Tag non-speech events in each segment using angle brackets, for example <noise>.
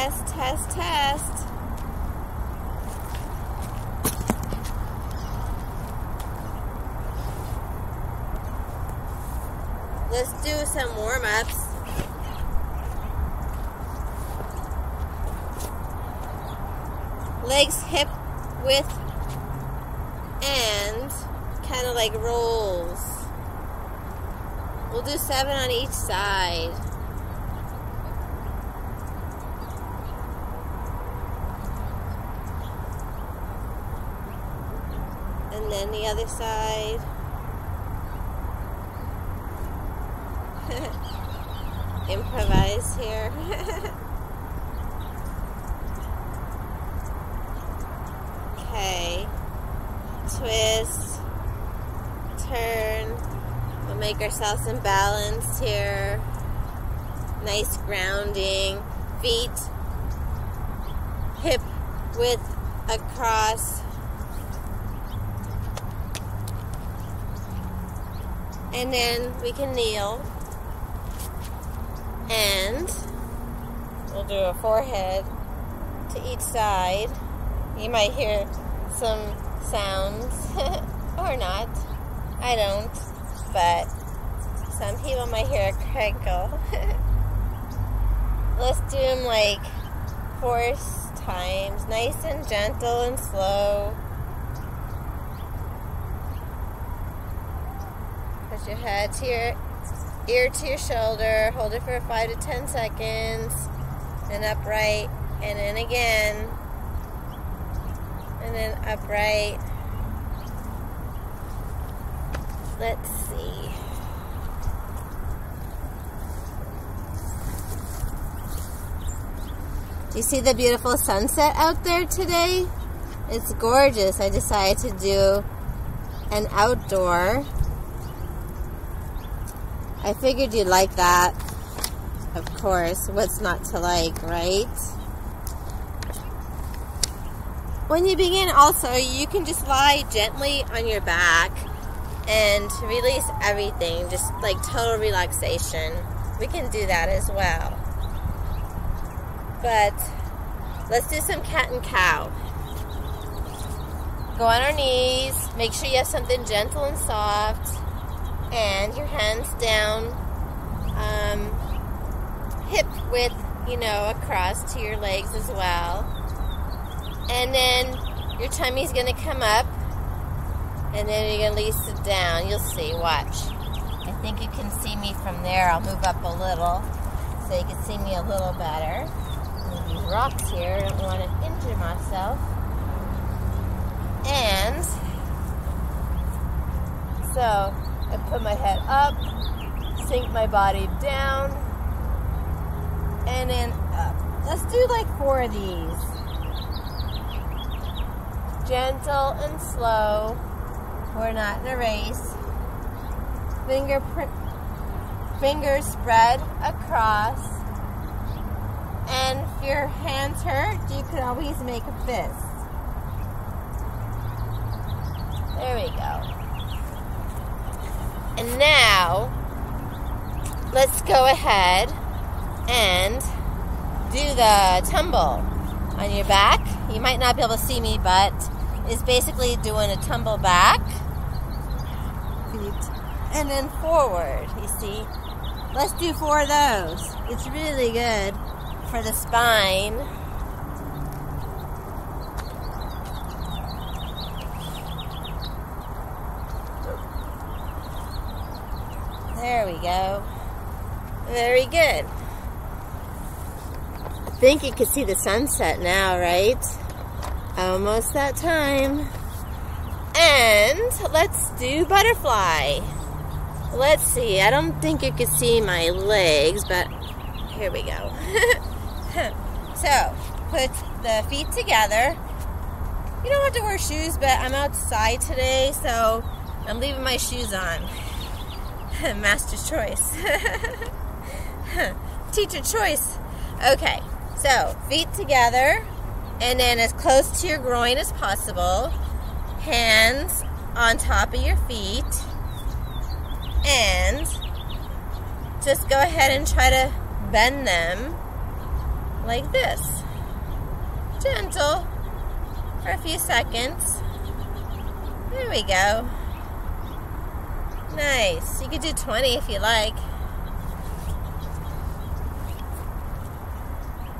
Test, test, test. Let's do some warm-ups. Legs hip width and kind of like rolls. We'll do seven on each side. And then the other side. <laughs> Improvise here. <laughs> okay. Twist. Turn. We'll make ourselves some balance here. Nice grounding. Feet hip width across. And then we can kneel. And we'll do a forehead to each side. You might hear some sounds <laughs> or not. I don't, but some people might hear a crinkle. <laughs> Let's do them like four times, nice and gentle and slow. Your head to your ear to your shoulder, hold it for five to ten seconds, and upright, and then again, and then upright. Let's see. Do you see the beautiful sunset out there today? It's gorgeous. I decided to do an outdoor. I figured you'd like that. Of course. What's not to like, right? When you begin also, you can just lie gently on your back and release everything. Just like total relaxation. We can do that as well. But let's do some cat and cow. Go on our knees. Make sure you have something gentle and soft. And your hands down, um, hip width, you know, across to your legs as well. And then your tummy's going to come up. And then you're going to release it down. You'll see. Watch. I think you can see me from there. I'll move up a little so you can see me a little better these rocks here. I don't want to injure myself. And so I put my head up, sink my body down, and then up. Let's do like four of these. Gentle and slow. We're not in a race. Fingerprint, fingers spread across. And if your hands hurt, you can always make a fist. There we go. And now, let's go ahead and do the tumble on your back. You might not be able to see me, but it's basically doing a tumble back. Feet. And then forward, you see. Let's do four of those. It's really good for the spine. There we go. Very good. I think you can see the sunset now, right? Almost that time. And let's do butterfly. Let's see. I don't think you can see my legs, but here we go. <laughs> so, put the feet together. You don't have to wear shoes, but I'm outside today, so I'm leaving my shoes on. <laughs> Master's choice. <laughs> Teacher choice. Okay, so feet together, and then as close to your groin as possible. Hands on top of your feet. And just go ahead and try to bend them like this. Gentle for a few seconds. There we go. Nice. You could do 20 if you like.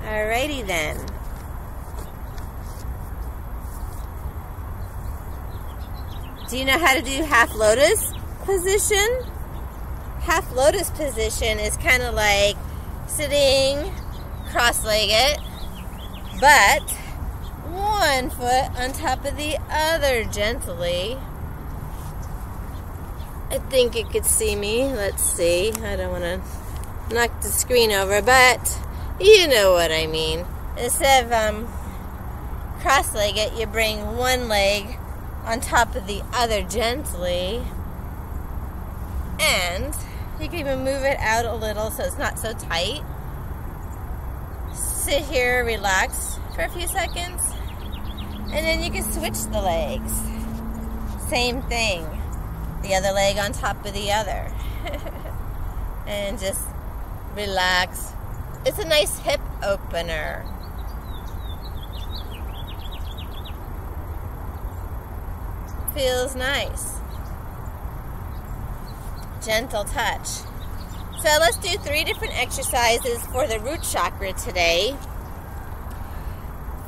Alrighty then. Do you know how to do half lotus position? Half lotus position is kind of like sitting cross-legged, but one foot on top of the other gently. I think you could see me. Let's see. I don't want to knock the screen over, but you know what I mean. Instead of um, cross-legged, you bring one leg on top of the other gently. And you can even move it out a little so it's not so tight. Sit here, relax for a few seconds, and then you can switch the legs. Same thing. The other leg on top of the other. <laughs> and just relax. It's a nice hip opener. Feels nice. Gentle touch. So let's do three different exercises for the root chakra today.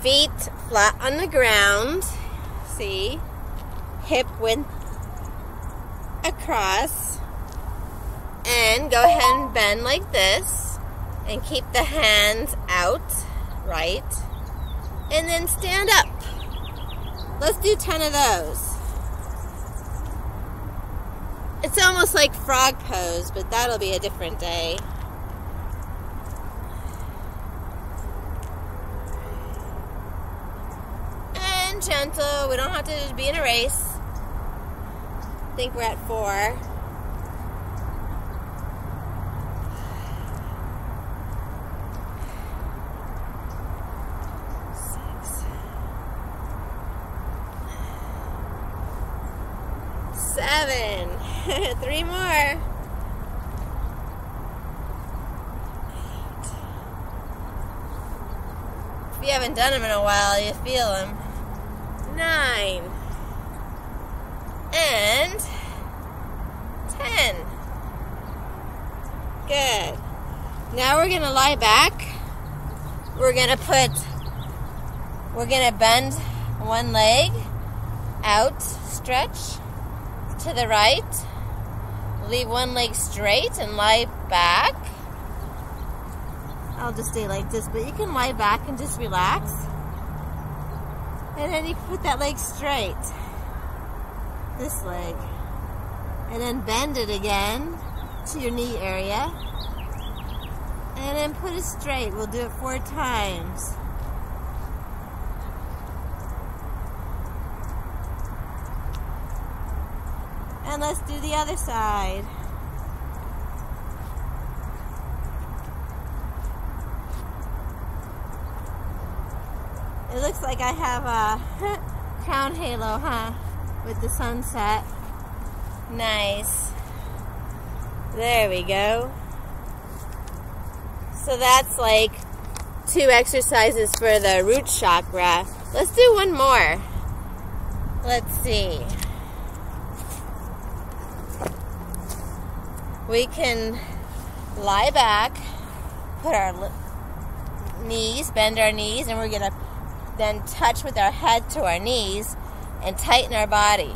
Feet flat on the ground. See? Hip width across. And go ahead and bend like this. And keep the hands out. Right. And then stand up. Let's do 10 of those. It's almost like frog pose, but that'll be a different day. And gentle. We don't have to be in a race. I think we're at four. seven. <laughs> Three more. If you haven't done them in a while, you feel them. Nine. And ten. Good. Now we're to lie back. We're to put, we're to bend one leg out, stretch to the right. Leave one leg straight and lie back. I'll just stay like this, but you can lie back and just relax. And then you put that leg straight. This leg. And then bend it again to your knee area. And then put it straight. We'll do it four times. And let's do the other side. It looks like I have a <laughs> crown halo, huh? With the sunset. Nice. There we go. So that's like two exercises for the root chakra. Let's do one more. Let's see. we can lie back, put our knees, bend our knees, and we're going to then touch with our head to our knees and tighten our body.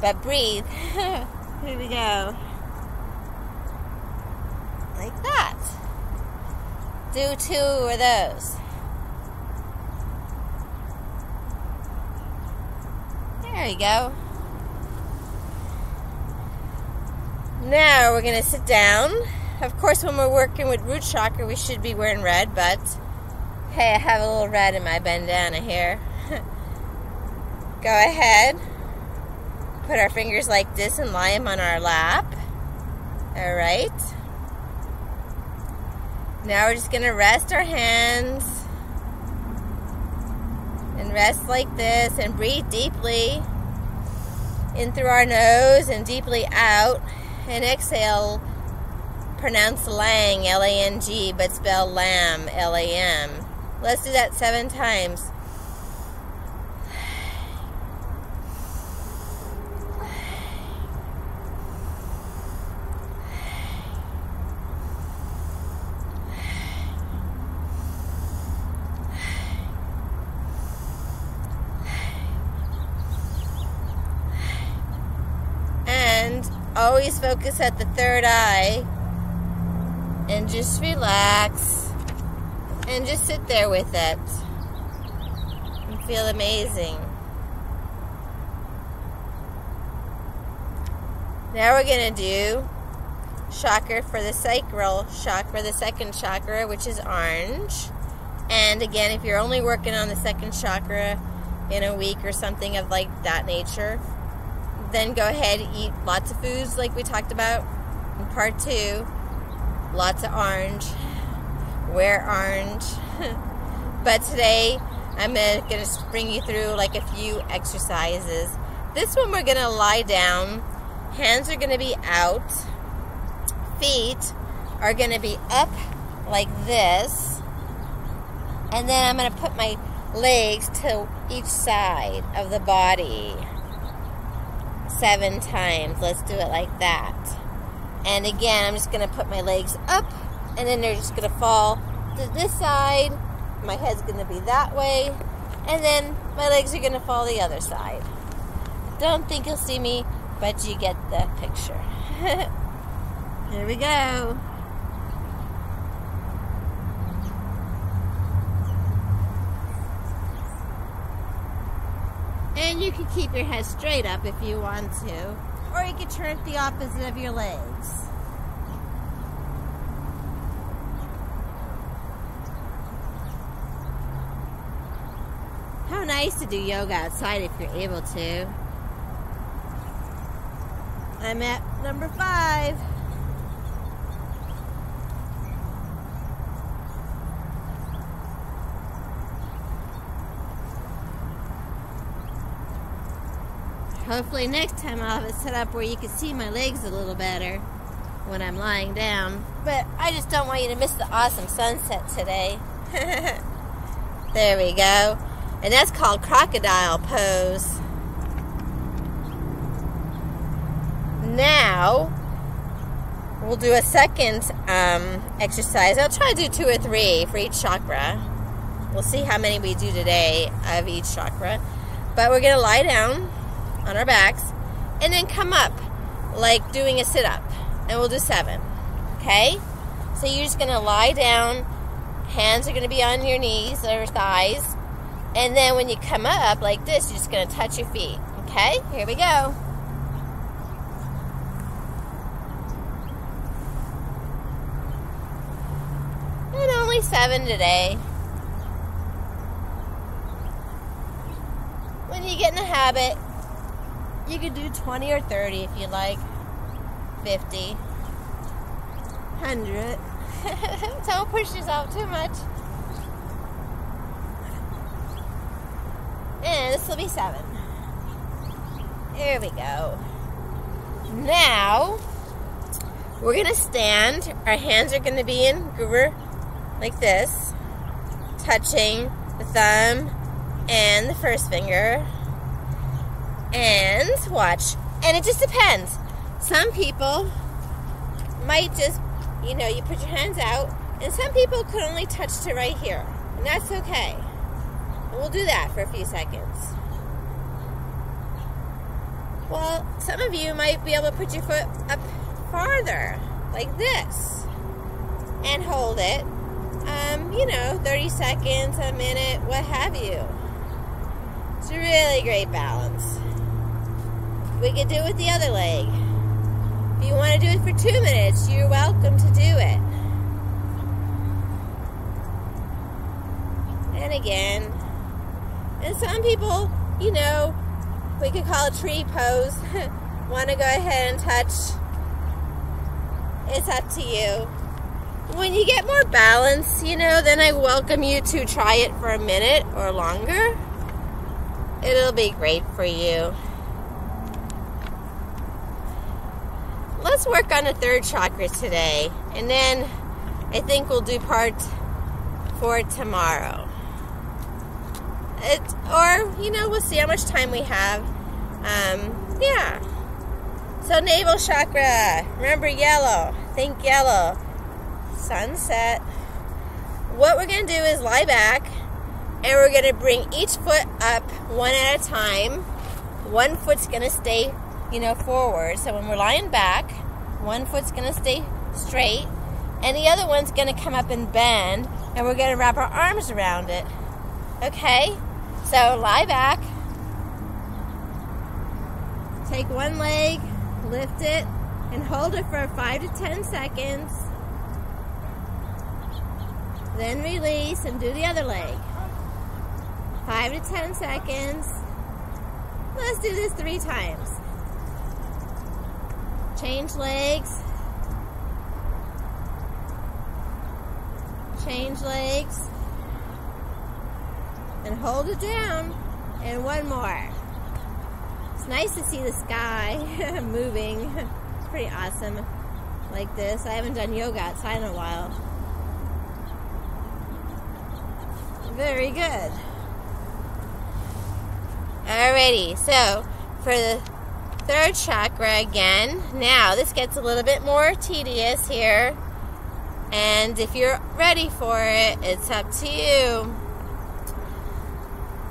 But breathe. <laughs> Here we go. Like that. Do two of those. There we go. Now we're going to sit down. Of course, when we're working with root chakra, we should be wearing red, but hey, I have a little red in my bandana here. <laughs> Go ahead. Put our fingers like this and lie them on our lap. All right. Now we're just going to rest our hands and rest like this and breathe deeply in through our nose and deeply out and exhale pronounce Lang, L A N G, but spell lam L A M. Let's do that seven times. And always focus at the third eye and just relax and just sit there with it and feel amazing. Now we're going to do chakra for the sacral chakra, the second chakra, which is orange. And again, if you're only working on the second chakra in a week or something of like that nature, then go ahead eat lots of foods like we talked about in part two. Lots of orange. Wear orange. <laughs> but today I'm going to bring you through like a few exercises. This one we're going to lie down. Hands are going to be out. Feet are going to be up like this. And then I'm going to put my legs to each side of the body seven times. Let's do it like that. And again, I'm just going to put my legs up, and then they're just going to fall to this side. My head's going to be that way, and then my legs are going to fall the other side. Don't think you'll see me, but you get the picture. <laughs> Here we go. And you can keep your head straight up if you want to. Or you can turn it the opposite of your legs. How nice to do yoga outside if you're able to. I'm at number five. Hopefully next time I'll have it set up where you can see my legs a little better when I'm lying down. But I just don't want you to miss the awesome sunset today. <laughs> there we go. And that's called crocodile pose. Now, we'll do a second um, exercise. I'll try to do two or three for each chakra. We'll see how many we do today of each chakra. But we're going to lie down on our backs and then come up like doing a sit up. And we'll do seven. Okay? So you're just to lie down. Hands are to be on your knees or thighs. And then when you come up like this, you're just to touch your feet. Okay? Here we go. And only seven today. When you get in the habit, you could do 20 or 30 if you like. 50. 100. <laughs> Don't push yourself too much. And this will be 7. There we go. Now, we're going to stand. Our hands are going to be in groover like this, touching the thumb and the first finger and watch. And it just depends. Some people might just, you know, you put your hands out, and some people could only touch to right here. And that's okay. And we'll do that for a few seconds. Well, some of you might be able to put your foot up farther, like this, and hold it. Um, you know, 30 seconds, a minute, what have you. It's a really great balance. We could do it with the other leg. If you want to do it for two minutes, you're welcome to do it. And again. And some people, you know, we could call a tree pose, <laughs> want to go ahead and touch. It's up to you. When you get more balance, you know, then I welcome you to try it for a minute or longer. It'll be great for you. Let's work on the third chakra today. And then I think we'll do part four tomorrow. It, or, you know, we'll see how much time we have. Um, yeah. So, navel chakra. Remember yellow. Think yellow. Sunset. What we're going to do is lie back and we're going to bring each foot up one at a time. One foot's going to stay, you know, forward. So when we're lying back, one foot's going to stay straight and the other one's going to come up and bend and we're going to wrap our arms around it. Okay? So lie back. Take one leg, lift it, and hold it for 5 to 10 seconds. Then release and do the other leg. 5 to 10 seconds. Let's do this three times. Change legs. Change legs. And hold it down. And one more. It's nice to see the sky <laughs> moving. It's pretty awesome like this. I haven't done yoga outside in a while. Very good. Alrighty, so for the third chakra again, now this gets a little bit more tedious here. And if you're ready for it, it's up to you.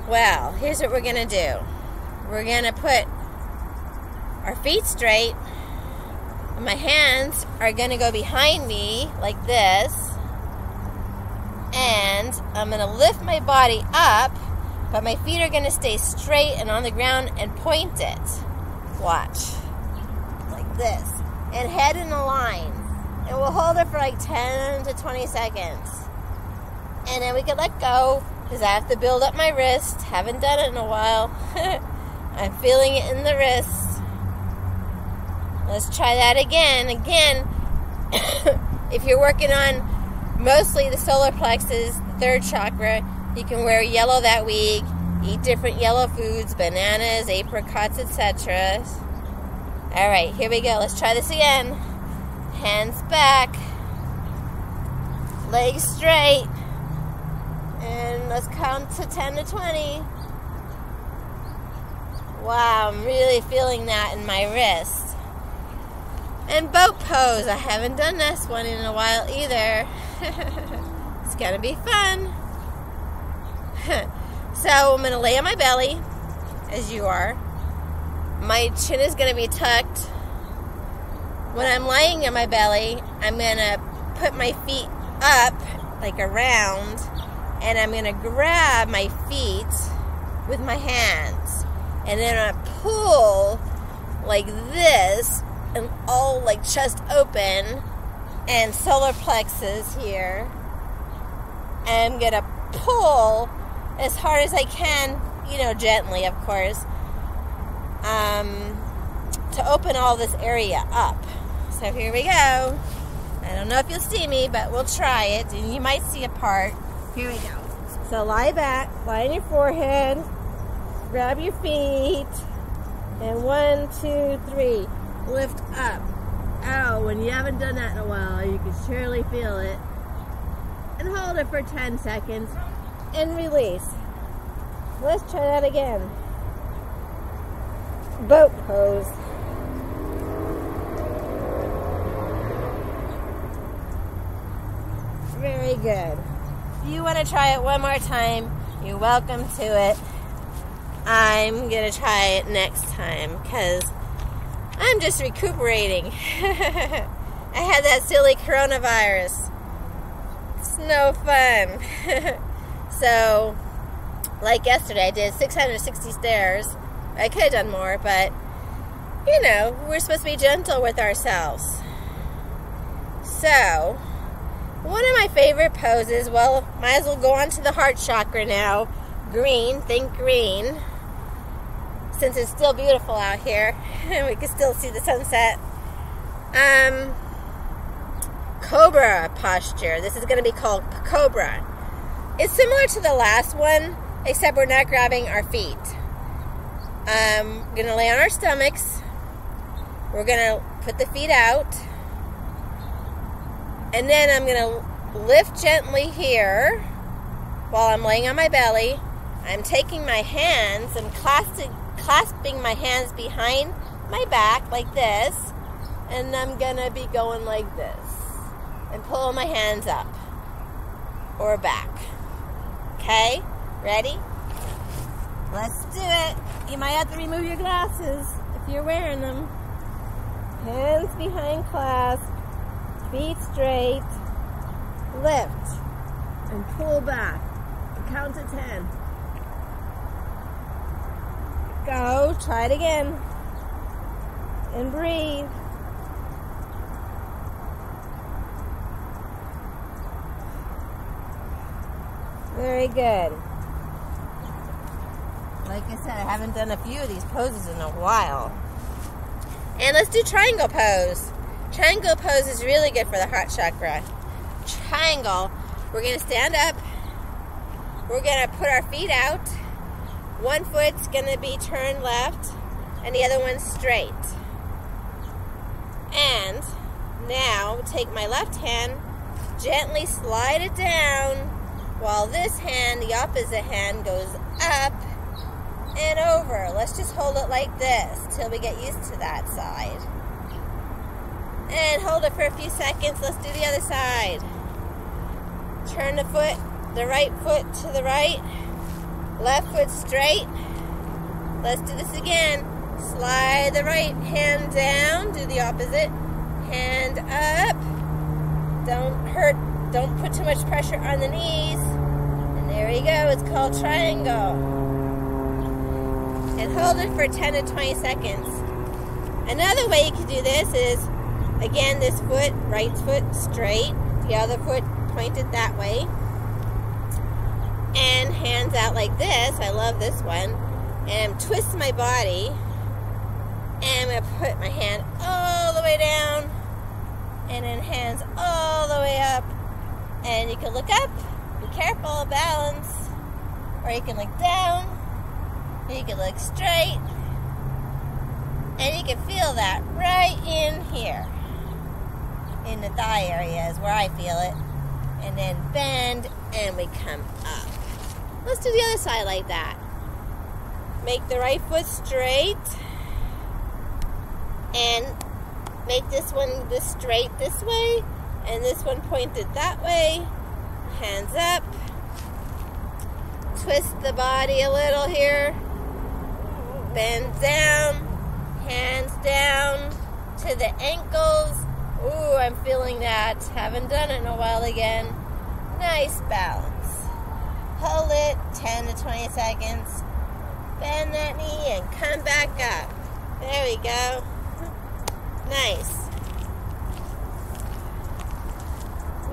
Well, here's what we're going to do we're going to put our feet straight. My hands are going to go behind me like this. And I'm going to lift my body up but my feet are going to stay straight and on the ground and point it. Watch. Like this. And head in a line. And we'll hold it for like 10 to 20 seconds. And then we can let go because I have to build up my wrist. Haven't done it in a while. <laughs> I'm feeling it in the wrist. Let's try that again. Again, <coughs> if you're working on mostly the solar plexus, third chakra, you can wear yellow that week, eat different yellow foods, bananas, apricots, etc. All right, here we go. Let's try this again. Hands back, legs straight, and let's count to 10 to 20. Wow, I'm really feeling that in my wrist. And boat pose. I haven't done this one in a while either. <laughs> it's gonna be fun. <laughs> so I'm going to lay on my belly, as you are. My chin is going to be tucked. When I'm lying on my belly, I'm going to put my feet up, like around, and I'm going to grab my feet with my hands. And then I'm going to pull like this, and all like chest open, and solar plexus here. And I'm going to pull as hard as I can, you know, gently, of course, um, to open all this area up. So here we go. I don't know if you'll see me, but we'll try it, and you might see a part. Here we go. So lie back, lie on your forehead, grab your feet, and one, two, three, lift up. Oh, when you haven't done that in a while, you can surely feel it. And hold it for 10 seconds and release. Let's try that again. Boat pose. Very good. If you want to try it one more time, you're welcome to it. I'm going to try it next time because I'm just recuperating. <laughs> I had that silly coronavirus. It's no fun. <laughs> So, like yesterday, I did 660 stairs. I could have done more, but you know, we're supposed to be gentle with ourselves. So, one of my favorite poses, well, might as well go on to the heart chakra now. Green, think green. Since it's still beautiful out here, <laughs> and we can still see the sunset. Um, cobra posture. This is going to be called cobra. It's similar to the last one, except we're not grabbing our feet. Um, we're going to lay on our stomachs. We're going to put the feet out. And then I'm going to lift gently here while I'm laying on my belly. I'm taking my hands and clasping my hands behind my back like this. And I'm going to be going like this and pulling my hands up or back. Okay? Ready? Let's do it. You might have to remove your glasses if you're wearing them. Hands behind clasp, feet straight, lift, and pull back. Count to 10. Go, try it again. And breathe. Very good. Like I said, I haven't done a few of these poses in a while. And let's do triangle pose. Triangle pose is really good for the heart chakra. Triangle, we're going to stand up. We're going to put our feet out. One foot's going to be turned left and the other one straight. And now take my left hand, gently slide it down while this hand, the opposite hand, goes up and over. Let's just hold it like this till we get used to that side. And hold it for a few seconds. Let's do the other side. Turn the foot, the right foot to the right, left foot straight. Let's do this again. Slide the right hand down, do the opposite. Hand up. Don't hurt, don't put too much pressure on the knees. And there we go, it's called triangle and hold it for 10 to 20 seconds. Another way you can do this is, again, this foot, right foot straight, the other foot pointed that way, and hands out like this. I love this one. And I twist my body, and I'm going to put my hand all the way down, and then hands all the way up. And you can look up, be careful, balance, or you can look down, you can look straight. And you can feel that right in here. In the thigh area is where I feel it. And then bend and we come up. Let's do the other side like that. Make the right foot straight. And make this one this straight this way. And this one pointed that way. Hands up. Twist the body a little here bend down, hands down to the ankles. Ooh, I'm feeling that. Haven't done it in a while again. Nice balance. Hold it 10 to 20 seconds. Bend that knee and come back up. There we go. Nice.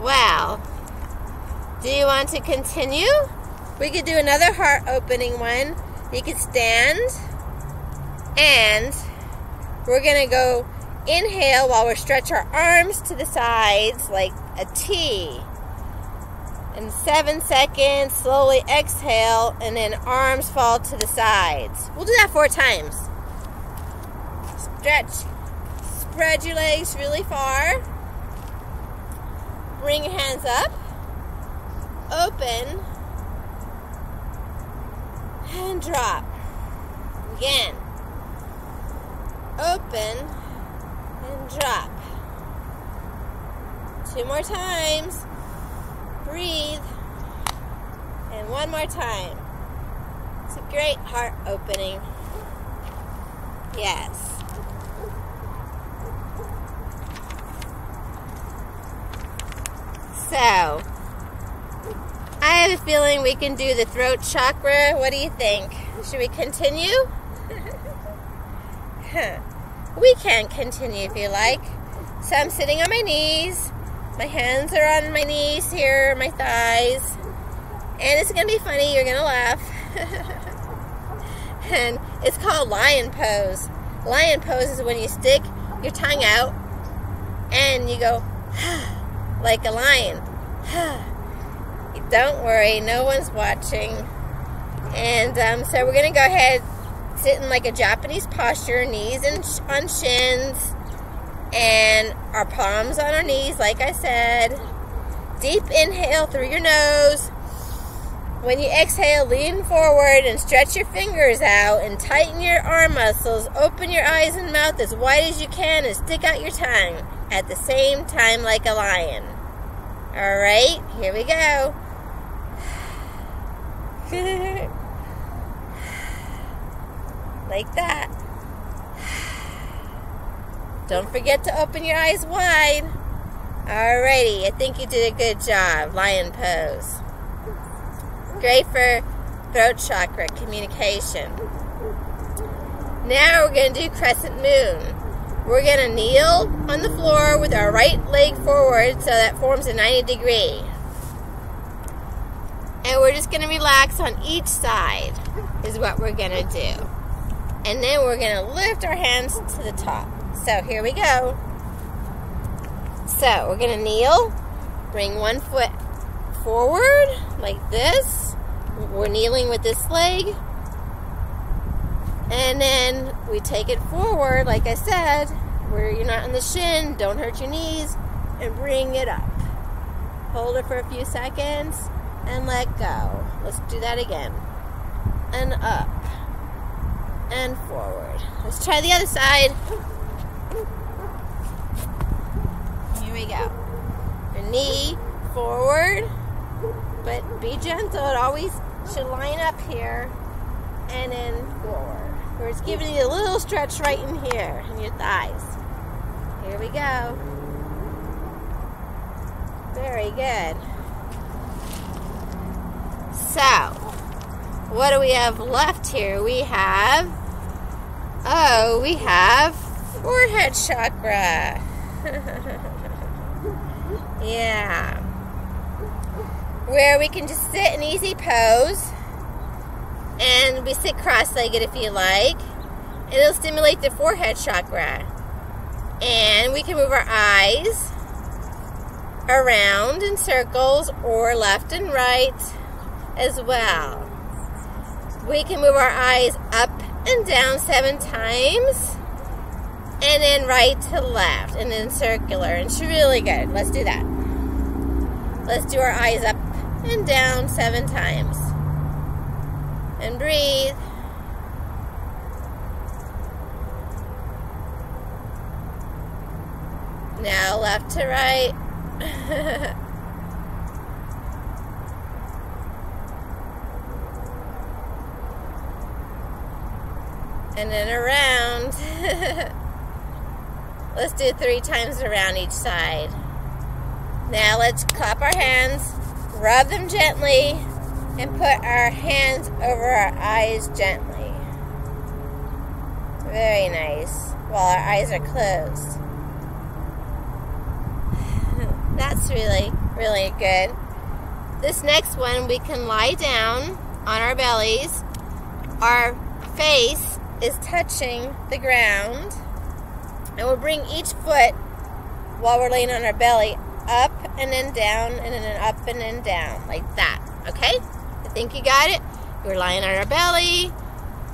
Wow. Do you want to continue? We could do another heart opening one. You could stand and we're going to go inhale while we stretch our arms to the sides like a T. In seven seconds, slowly exhale, and then arms fall to the sides. We'll do that four times. Stretch. Spread your legs really far. Bring your hands up. Open. And drop. Again open, and drop. Two more times. Breathe. And one more time. It's a great heart opening. Yes. So, I have a feeling we can do the throat chakra. What do you think? Should we continue? <laughs> we can continue if you like. So I'm sitting on my knees. My hands are on my knees here, my thighs. And it's going to be funny. You're going to laugh. <laughs> and it's called lion pose. Lion pose is when you stick your tongue out and you go <sighs> ah. Like a lion. <sighs> Don't worry, no one's watching. And um, so we're going to go ahead sit in like a Japanese posture, knees and on shins, And our palms on our knees, like I said. Deep inhale through your nose. When you exhale, lean forward and stretch your fingers out and tighten your arm muscles. Open your eyes and mouth as wide as you can and stick out your tongue at the same time like a lion. All right, here we go. <laughs> like that. Don't forget to open your eyes wide. Alrighty, I think you did a good job. Lion pose. Great for throat chakra communication. Now we're going to do crescent moon. We're going to kneel on the floor with our right leg forward so that forms a 90 degree. And we're just going to relax on each side, is what we're going to do. And then we're going to lift our hands to the top. So here we go. So we're going to kneel, bring one foot forward like this. We're kneeling with this leg. And then we take it forward, like I said, where you're not on the shin, don't hurt your knees, and bring it up. Hold it for a few seconds and let go. Let's do that again. And up and forward. Let's try the other side. Here we go. Your knee forward, but be gentle. It always should line up here and then forward. Where it's giving you a little stretch right in here in your thighs. Here we go. Very good. So, what do we have left here? We have, oh, we have forehead chakra. <laughs> yeah. Where we can just sit in easy pose and we sit cross legged if you like. And it'll stimulate the forehead chakra. And we can move our eyes around in circles or left and right as well. We can move our eyes up and down seven times and then right to left and then circular. It's really good. Let's do that. Let's do our eyes up and down seven times. And breathe. Now left to right. <laughs> and then around. <laughs> let's do three times around each side. Now let's clap our hands, rub them gently, and put our hands over our eyes gently. Very nice. While our eyes are closed. That's really, really good. This next one, we can lie down on our bellies. Our face is touching the ground. And we'll bring each foot while we're laying on our belly up and then down and then up and then down like that. Okay? I think you got it. We're lying on our belly.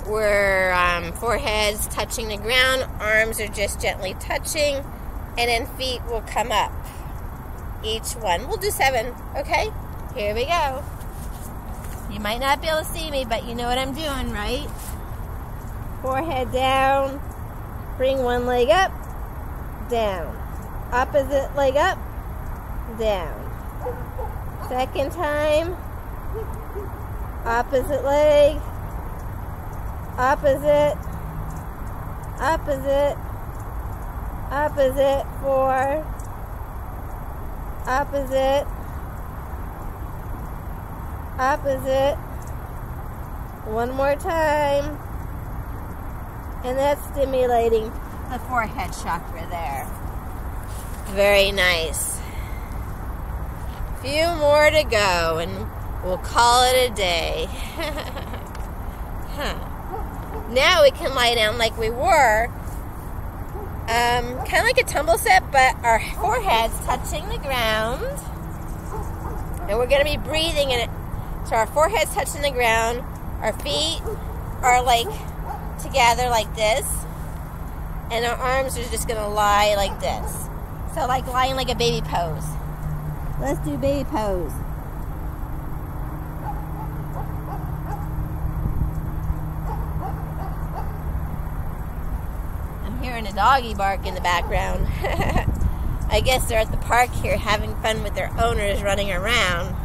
We're um, foreheads touching the ground. Arms are just gently touching. And then feet will come up. Each one. We'll do seven. Okay? Here we go. You might not be able to see me, but you know what I'm doing, right? Forehead down. Bring one leg up. Down. Opposite leg up. Down. Second time. Opposite leg. Opposite. Opposite. Opposite. Four. Opposite. Opposite. One more time. And that's stimulating the forehead chakra there. Very nice. Few more to go and we'll call it a day. <laughs> huh. Now we can lie down like we were. Um, kind of like a tumble set, but our forehead's touching the ground. And we're going to be breathing in it. So our forehead's touching the ground. Our feet are like together like this. and our arms are just gonna lie like this. So like lying like a baby pose. Let's do baby pose. I'm hearing a doggy bark in the background. <laughs> I guess they're at the park here having fun with their owners running around.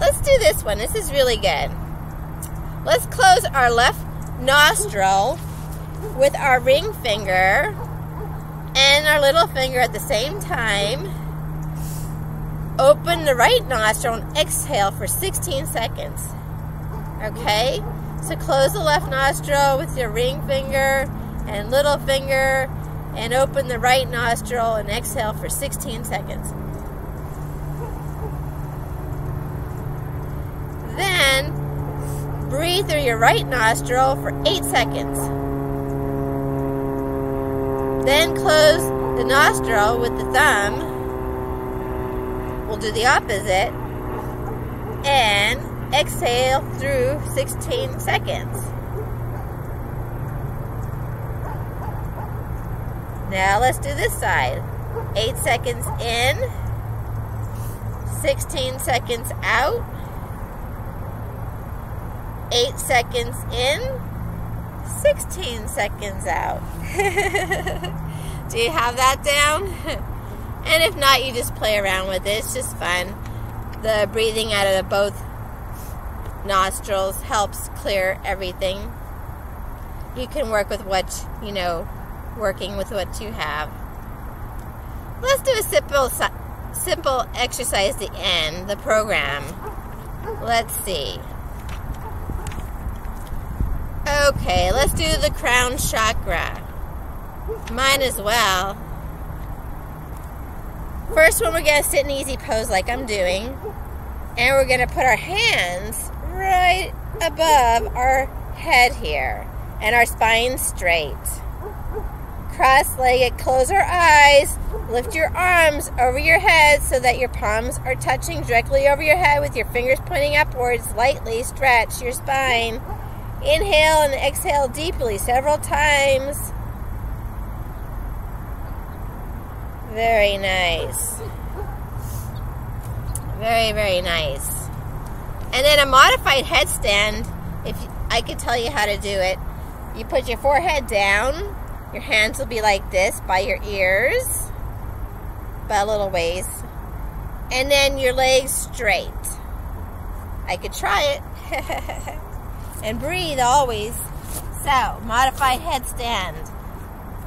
Let's do this one. This is really good. Let's close our left nostril with our ring finger and our little finger at the same time. Open the right nostril and exhale for 16 seconds. Okay? So close the left nostril with your ring finger and little finger and open the right nostril and exhale for 16 seconds. Then breathe through your right nostril for 8 seconds. Then close the nostril with the thumb. We'll do the opposite. And exhale through 16 seconds. Now let's do this side. 8 seconds in, 16 seconds out, 8 seconds in, 16 seconds out. <laughs> do you have that down? <laughs> and if not, you just play around with it. It's just fun. The breathing out of both nostrils helps clear everything. You can work with what, you know, working with what you have. Let's do a simple simple exercise to end the program. Let's see. Okay, let's do the crown chakra. Mine as well. First one, we're going to sit in easy pose like I'm doing. And we're going to put our hands right above our head here. And our spine straight cross legged, close our eyes, lift your arms over your head so that your palms are touching directly over your head with your fingers pointing upwards. Lightly stretch your spine. Inhale and exhale deeply several times. Very nice. Very, very nice. And then a modified headstand, if I could tell you how to do it, you put your forehead down your hands will be like this by your ears, by a little ways. And then your legs straight. I could try it. <laughs> and breathe always. So, modified headstand.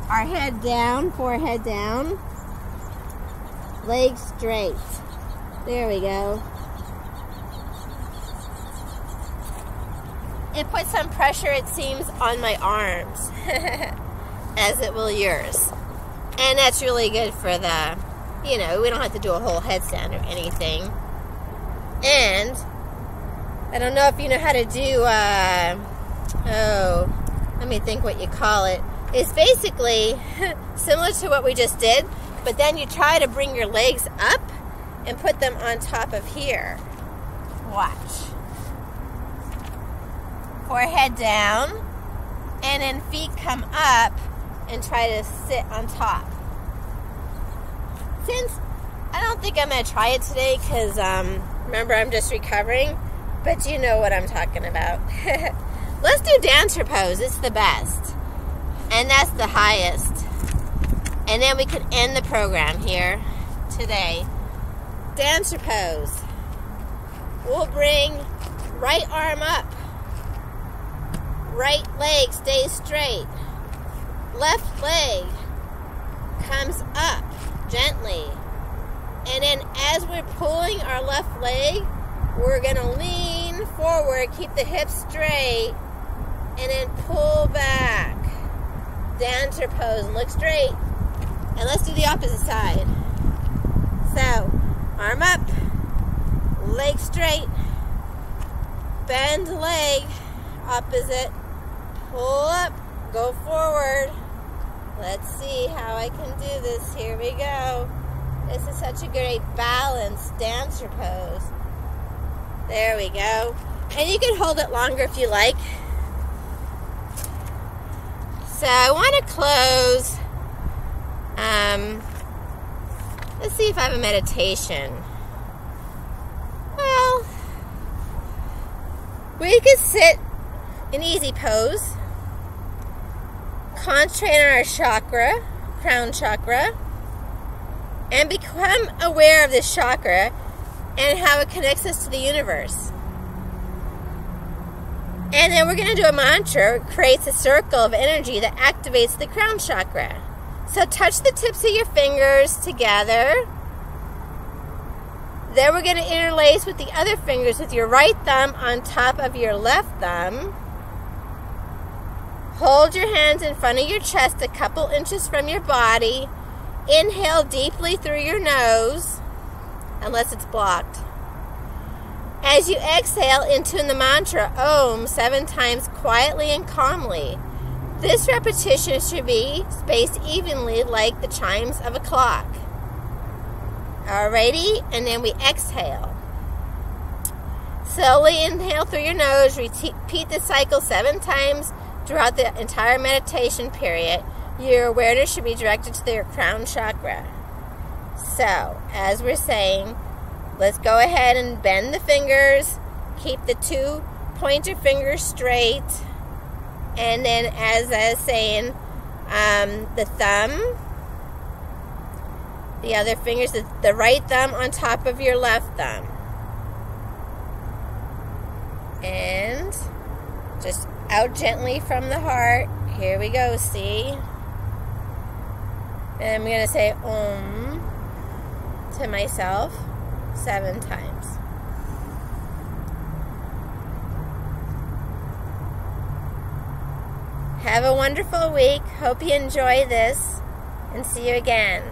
Our head down, forehead down, legs straight. There we go. It puts some pressure, it seems, on my arms. <laughs> as it will yours. And that's really good for the, you know, we don't have to do a whole headstand or anything. And I don't know if you know how to do, uh, oh, let me think what you call it. It's basically <laughs> similar to what we just did, but then you try to bring your legs up and put them on top of here. Watch. Forehead down, and then feet come up and try to sit on top. Since I don't think I'm going to try it today because, um, remember, I'm just recovering, but you know what I'm talking about. <laughs> Let's do dancer pose. It's the best. And that's the highest. And then we can end the program here today. Dancer pose. We'll bring right arm up. Right leg stays straight left leg comes up gently. And then as we're pulling our left leg, we're going to lean forward, keep the hips straight, and then pull back. Dancer pose and look straight. And let's do the opposite side. So, arm up, leg straight, bend leg, opposite, pull up, go forward. Let's see how I can do this. Here we go. This is such a great balanced dancer pose. There we go. And you can hold it longer if you like. So I want to close. Um, let's see if I have a meditation. Well, we could sit in easy pose, concentrate on our chakra, crown chakra, and become aware of this chakra and how it connects us to the universe. And then we're going to do a mantra, it creates a circle of energy that activates the crown chakra. So touch the tips of your fingers together. Then we're going to interlace with the other fingers with your right thumb on top of your left thumb. Hold your hands in front of your chest a couple inches from your body. Inhale deeply through your nose, unless it's blocked. As you exhale, into the mantra Om seven times quietly and calmly. This repetition should be spaced evenly like the chimes of a clock. Alrighty, and then we exhale. Slowly inhale through your nose, repeat the cycle seven times throughout the entire meditation period. Your awareness should be directed to your crown chakra. So, as we're saying, Let's go ahead and bend the fingers. Keep the two pointer fingers straight. And then, as I was saying, um, the thumb, the other fingers, the, the right thumb on top of your left thumb. And just out gently from the heart. Here we go, see? And I'm going to say Om to myself seven times. Have a wonderful week. Hope you enjoy this and see you again.